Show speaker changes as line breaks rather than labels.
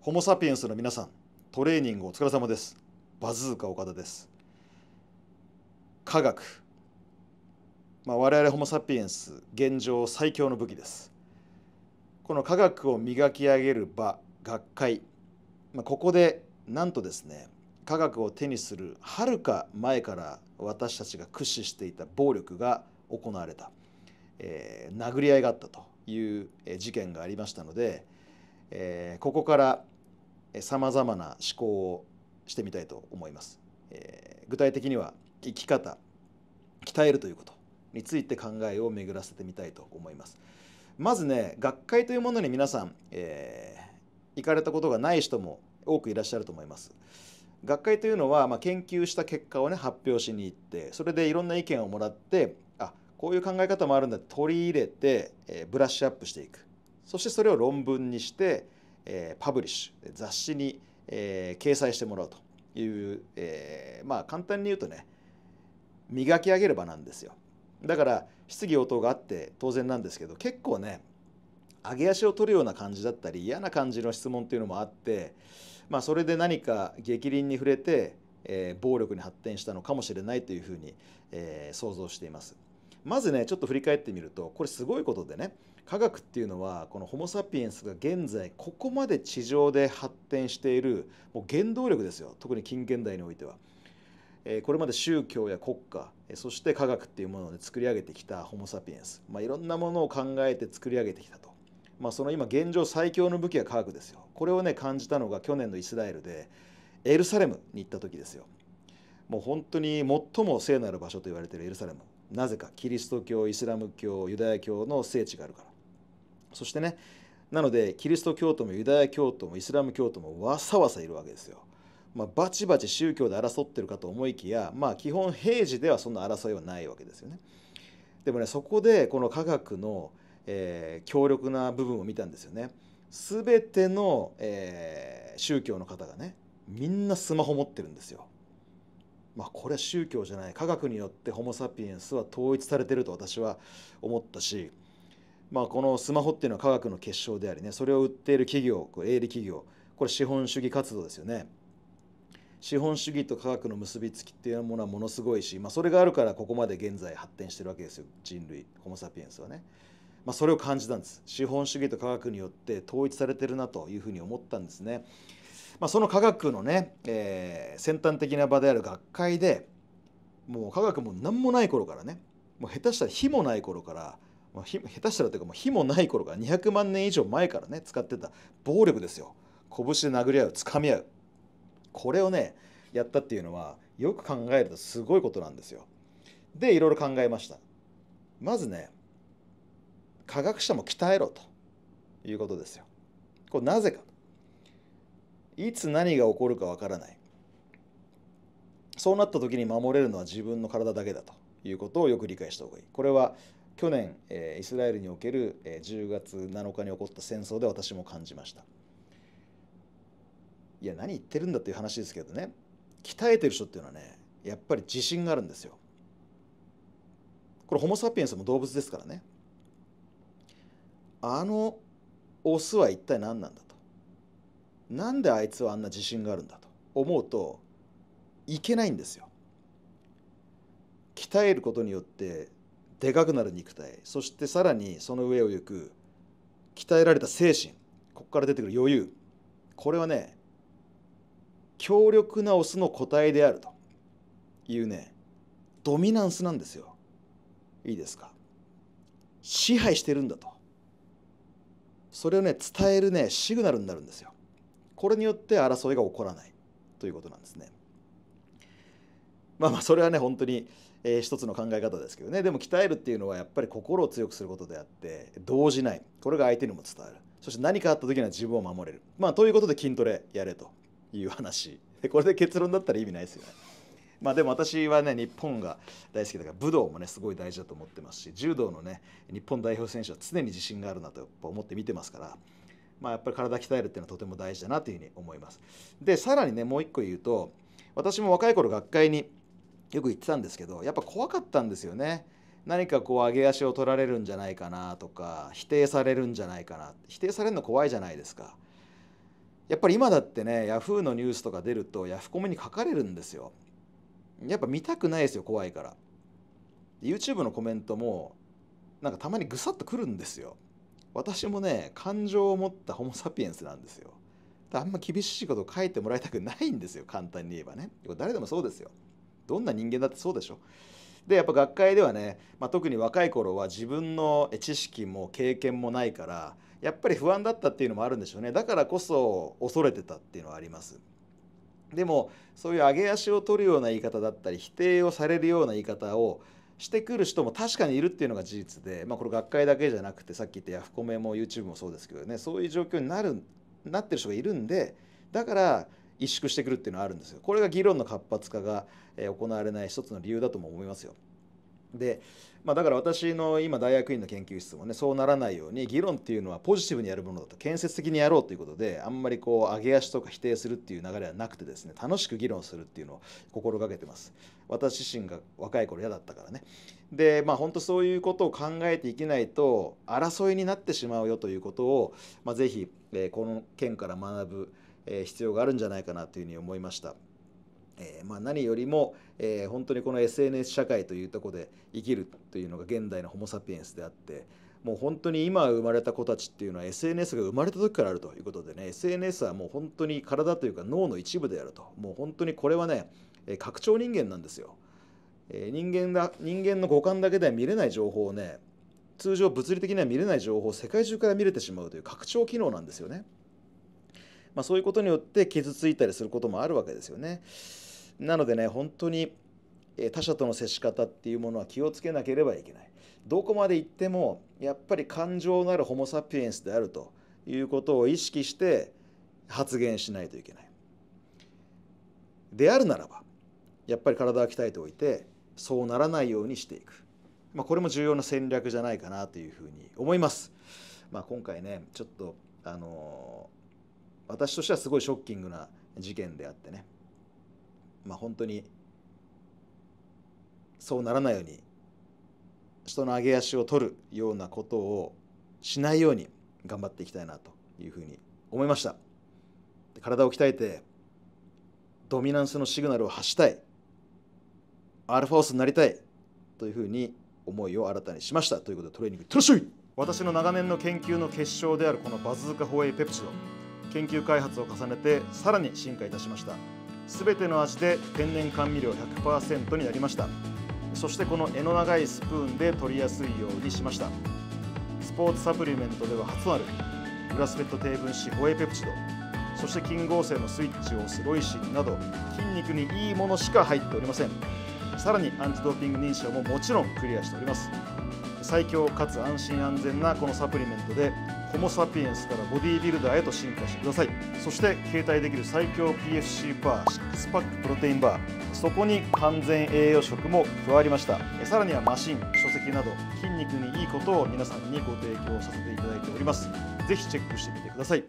ホモ・サピエンスの皆さん、トレーニングお疲れ様です。バズーカ岡田です。科学。まあ、我々ホモ・サピエンス、現状最強の武器です。この科学を磨き上げる場、学会。まあ、ここで、なんとですね、科学を手にするはるか前から私たちが駆使していた暴力が行われた、えー殴り合いがあったというえー事件がありましたので、えーここからさまざまな思考をしてみたいと思います、えー具体的には生き方鍛えるということについて考えを巡らせてみたいと思います。まずね学会というものに皆さん、えー行かれたことがない人も多くいらっしゃると思います。学会というのは、まあ、研究した結果をね発表しに行ってそれでいろんな意見をもらってあこういう考え方もあるんだって取り入れて、えーブラッシュアップしていく。そしてそれを論文にして、えーパブリッシュ雑誌に、えー掲載してもらうという、えーまあ簡単に言うとね磨き上げる場なんですよ。だから質疑応答があって当然なんですけど結構ね上げ足を取るような感じだったり嫌な感じの質問っていうのもあってまあそれで何か逆鱗に触れて、えー暴力に発展したのかもしれないというふうに、えー想像しています。まずねちょっと振り返ってみるとこれすごいことでね科学っていうのはこのホモ・サピエンスが現在ここまで地上で発展しているもう原動力ですよ。特に近現代においては。これまで宗教や国家そして科学っていうもので作り上げてきたホモ・サピエンス、まあ、いろんなものを考えて作り上げてきたと、まあ、その今現状最強の武器は科学ですよ。これをね感じたのが去年のイスラエルでエルサレムに行った時ですよ。もう本当に最も聖なる場所と言われているエルサレム。なぜかキリスト教イスラム教ユダヤ教の聖地があるから。そしてねなのでキリスト教徒もユダヤ教徒もイスラム教徒もわさわさいるわけですよまあ、バチバチ宗教で争ってるかと思いきや、まあ、基本平時ではそんな争いはないわけですよね。でもねそこでこの科学の、えー強力な部分を見たんですよね。すべての、えー宗教の方がねみんなスマホ持ってるんですよ。まあこれは宗教じゃない科学によってホモ・サピエンスは統一されてると私は思ったし、まあ、このスマホっていうのは科学の結晶でありねそれを売っている企業これ営利企業これ資本主義活動ですよね。資本主義と科学の結びつきっていうものはものすごいし、まあ、それがあるからここまで現在発展してるわけですよ人類ホモ・サピエンスはね、まあ、それを感じたんです。資本主義と科学によって統一されてるなというふうに思ったんですね、まあ、その科学のね、えー先端的な場である学会でもう科学も何もない頃からねもう下手したら火もない頃からまあ、下手したらというかもう火もない頃から200万年以上前からね使ってた暴力ですよ拳で殴り合う掴み合うこれをねやったっていうのはよく考えるとすごいことなんですよ。でいろいろ考えました。まずね科学者も鍛えろということですよ。これなぜか。いつ何が起こるかわからない。そうなった時に守れるのは自分の体だけだということをよく理解した方がいい。これは去年、えーイスラエルにおける、えー10月7日に起こった戦争で私も感じました。いや何言ってるんだっていう話ですけどね。鍛えてる人っていうのはねやっぱり自信があるんですよ。これホモ・サピエンスも動物ですからね。あのオスは一体何なんだと。なんであいつはあんな自信があるんだと。思うといけないんですよ。鍛えることによってでかくなる肉体。そしてさらにその上を行く鍛えられた精神。ここから出てくる余裕。これはね強力なオスの個体であると。いうねドミナンスなんですよ。いいですか？支配してるんだと。それをね伝えるねシグナルになるんですよ。これによって争いが起こらないということなんですね。まあまあそれはね本当に、えー一つの考え方ですけどね。でも鍛えるっていうのはやっぱり心を強くすることであって動じない。これが相手にも伝わる。そして何かあった時には自分を守れる。まあということで筋トレやれという話。でこれで結論だったら意味ないですよね。まあでも私はね日本が大好きだから武道もねすごい大事だと思ってますし柔道のね日本代表選手は常に自信があるなと思って見てますからまあやっぱり体鍛えるっていうのはとても大事だなというふうに思います。でさらにねもう一個言うと私も若い頃学会によく言ってたんですけどやっぱ怖かったんですよね。何かこう上げ足を取られるんじゃないかなとか否定されるんじゃないかな。否定されるの怖いじゃないですか。やっぱり今だってねヤフーのニュースとか出るとヤフコメに書かれるんですよ。やっぱ見たくないですよ怖いから。YouTube のコメントもなんかたまにぐさっとくるんですよ。私もね感情を持ったホモ・サピエンスなんですよ。あんま厳しいことを書いてもらいたくないんですよ簡単に言えばね。誰でもそうですよ。どんな人間だってそうでしょ。でやっぱ学会ではね、まあ、特に若い頃は自分の知識も経験もないからやっぱり不安だったっていうのもあるんでしょうね。だからこそ恐れてたっていうのはあります。でもそういう上げ足を取るような言い方だったり否定をされるような言い方をしてくる人も確かにいるっていうのが事実で、まあ、これ学会だけじゃなくてさっき言ったヤフコメも YouTube もそうですけどねそういう状況になるなってる人がいるんでだから萎縮してくるっていうのはあるんですよ。これが議論の活発化が行われない一つの理由だとも思いますよ。で、まあ、だから私の今大学院の研究室もねそうならないように議論っていうのはポジティブにやるものだと建設的にやろうということであんまりこう上げ足とか否定するっていう流れはなくてですね楽しく議論するっていうのを心がけてます。私自身が若い頃嫌だったからね。でまあ本当そういうことを考えていけないと争いになってしまうよということを、まあ、ぜひ、えー、この件から学ぶ、え、必要があるんじゃないかなというふうに思いました。え、まあ、何よりも、え、本当にこの SNS 社会というとこで生きるというのが現代のホモ・サピエンスであってもう本当に今生まれた子たちっていうのは SNS が生まれた時からあるということでね SNS はもう本当に体というか脳の一部であるともう本当にこれはね拡張人間なんですよ。え人間だ人間の五感だけでは見れない情報をね通常物理的には見れない情報を世界中から見れてしまうという拡張機能なんですよね。まあ、そういうことによって傷ついたりすることもあるわけですよね。なのでね本当に他者との接し方っていうものは気をつけなければいけない。どこまで行ってもやっぱり感情のあるホモ・サピエンスであるということを意識して発言しないといけない。であるならばやっぱり体は鍛えておいてそうならないようにしていく、まあ、これも重要な戦略じゃないかなというふうに思います。まあ、今回ねちょっとあのー、私としてはすごいショッキングな事件であってね。まあ本当にそうならないように人の上げ足を取るようなことをしないように頑張っていきたいなというふうに思いました。体を鍛えてドミナンスのシグナルを発したい。アルファオスになりたいというふうに思いを新たにしました。ということでトレーニングいってらっしゃい私の長年の研究の結晶であるこのバズーカホエイペプチド。研究開発を重ねてさらに進化いたしました。全ての味で天然甘味料100%になりました。そしてこの柄の長いスプーンで取りやすいようにしました。スポーツサプリメントでは初となるグラスフェット低分子ホエペプチド。そして金合成のスイッチを押すロイシンなど筋肉にいいものしか入っておりません。さらにアンチドーピング認証ももちろんクリアしております。最強かつ安心安全なこのサプリメントでホモ・サピエンスからボディービルダーへと進化してください。そして携帯できる最強 PFC バー6パックプロテインバー。そこに完全栄養食も加わりました。さらにはマシン書籍など筋肉にいいことを皆さんにご提供させていただいております。是非チェックしてみてください。